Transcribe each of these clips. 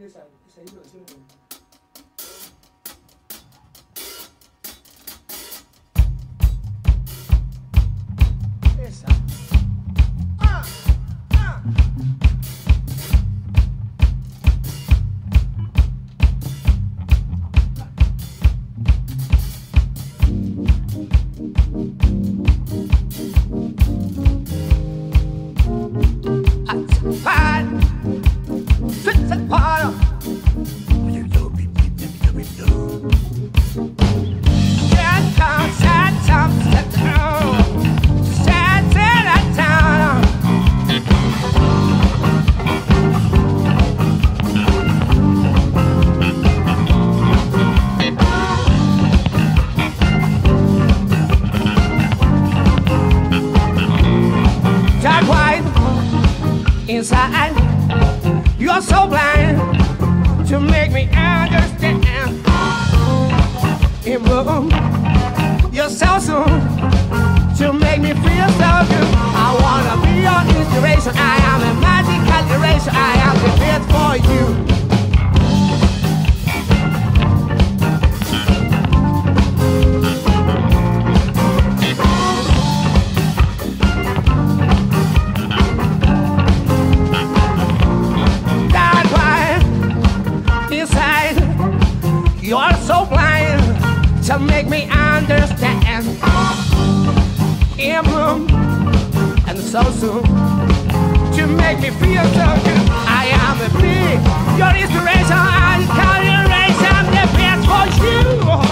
회사에이사 해. Inside. You're so blind to make me understand. In bloom, you're so soon to make me feel so good. I wanna be your inspiration. I am a magical erasure. I In bloom and so soon to make me feel so good. I am a bee, your inspiration, I can erase. I'm the best for you.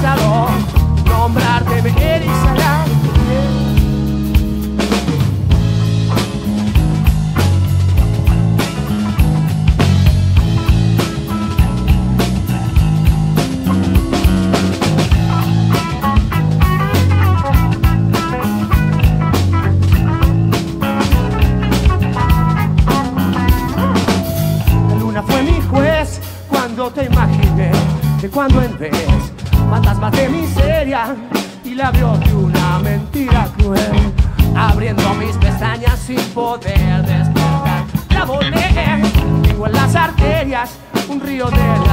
callado, nombrarte me milagro de una mentira cruel. Abriendo mis pestañas sin poder despertar. La volé, tengo en las arterias un río de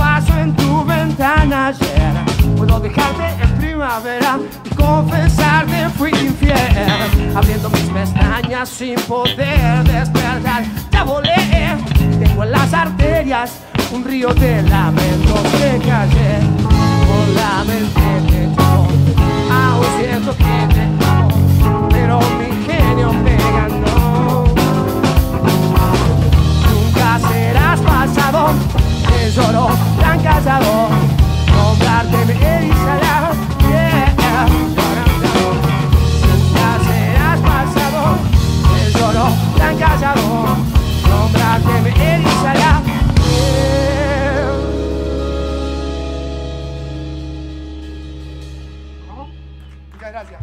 que pasó en tu ventana ayer. Puedo dejarte en primavera y confesarte fui infiel. Abriendo mis pestañas sin poder despertar. Ya volé, tengo en las arterias un río de lamentos que callé. Con la mente yo aún siento que te amo, pero mi genio me ganó. Nunca serás pasado, tesoro tan callado, nombrarte me erizará. Yeah. Nunca serás pasado, tesoro tan callado, nombrarte me erizará. Yeah. Muchas gracias.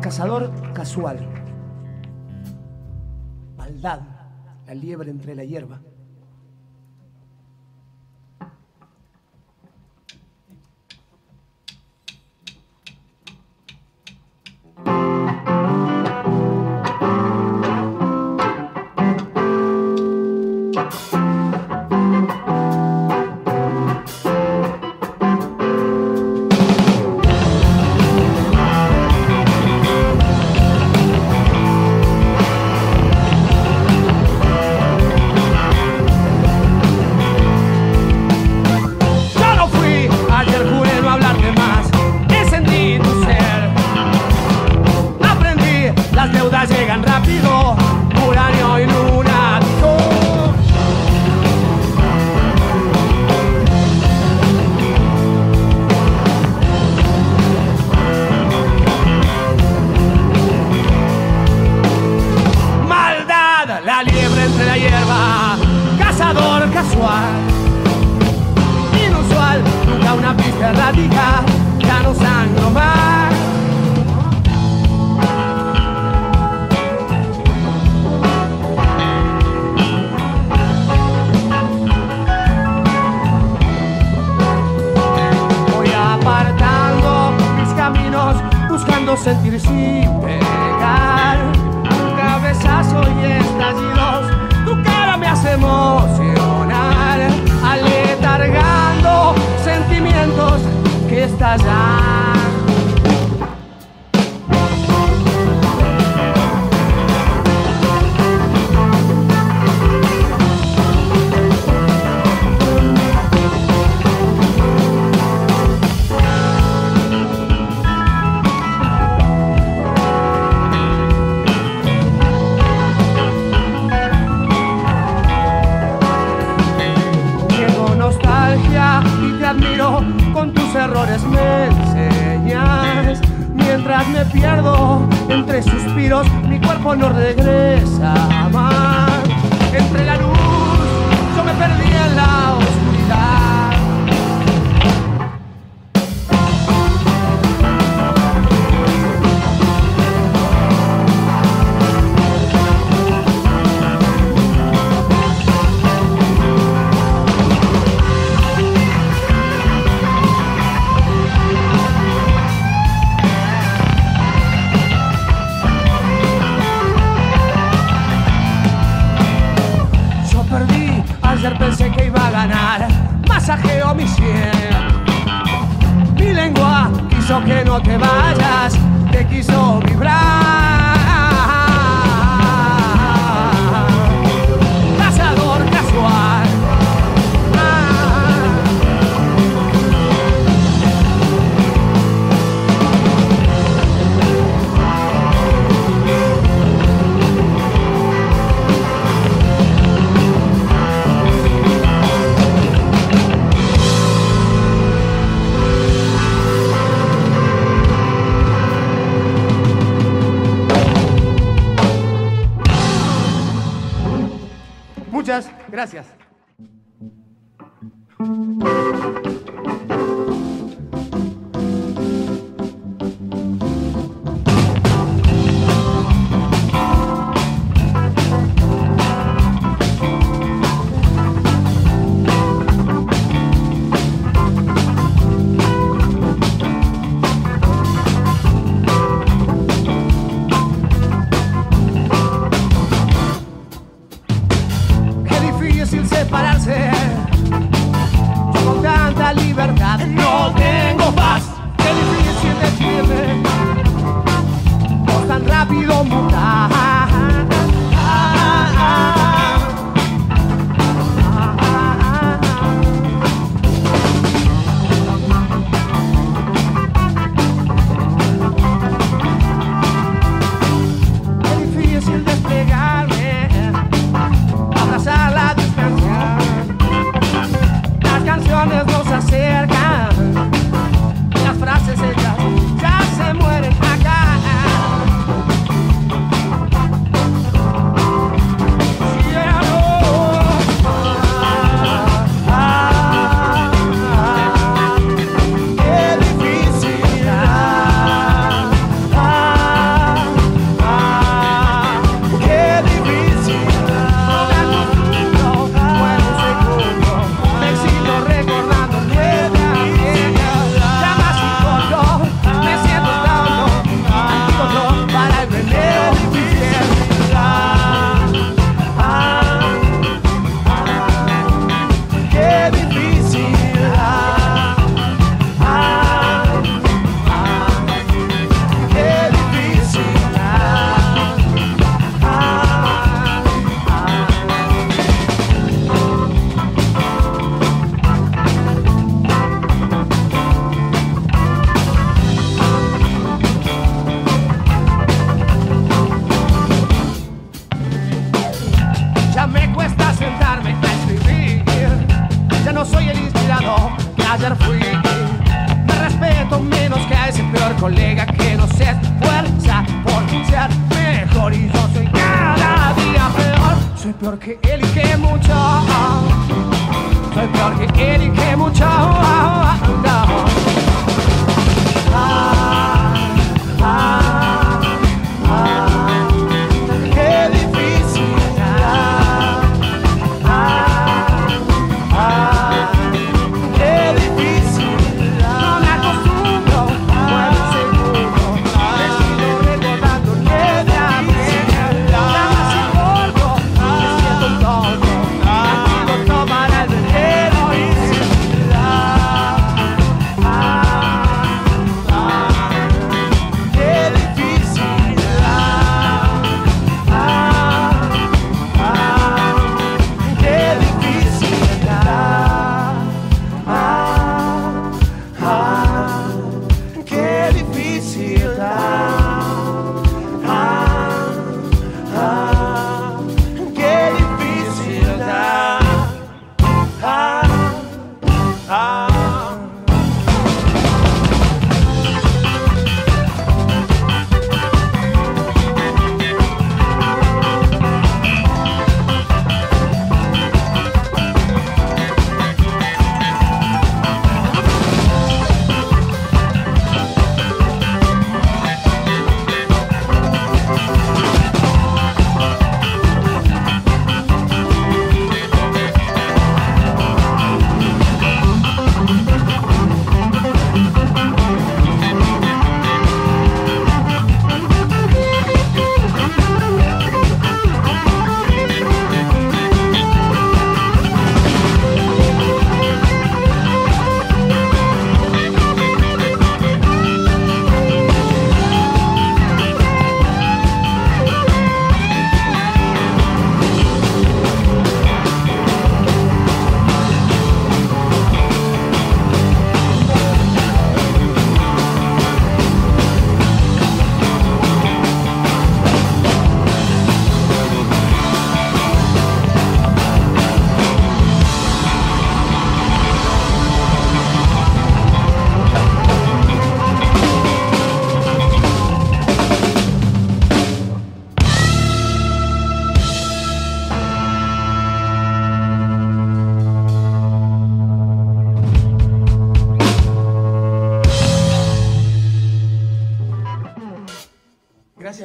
Cazador casual. Maldad, la liebre entre la hierba. Que estallan. Masajeo mi sien. Mi lengua quiso que no te vayas, te quiso vibrar. Muchas incomodar. que él y que mucha. Soy peor que él y que mucha.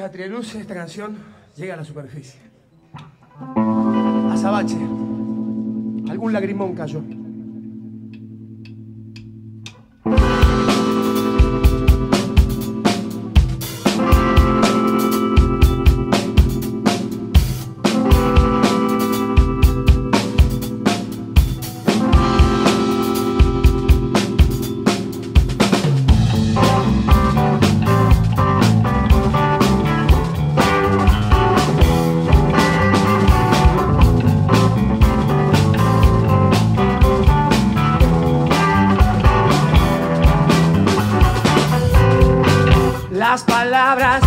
gracias a Trieluz esta canción llega a la superficie. Azabache. Algún lagrimón cayó. las palabras.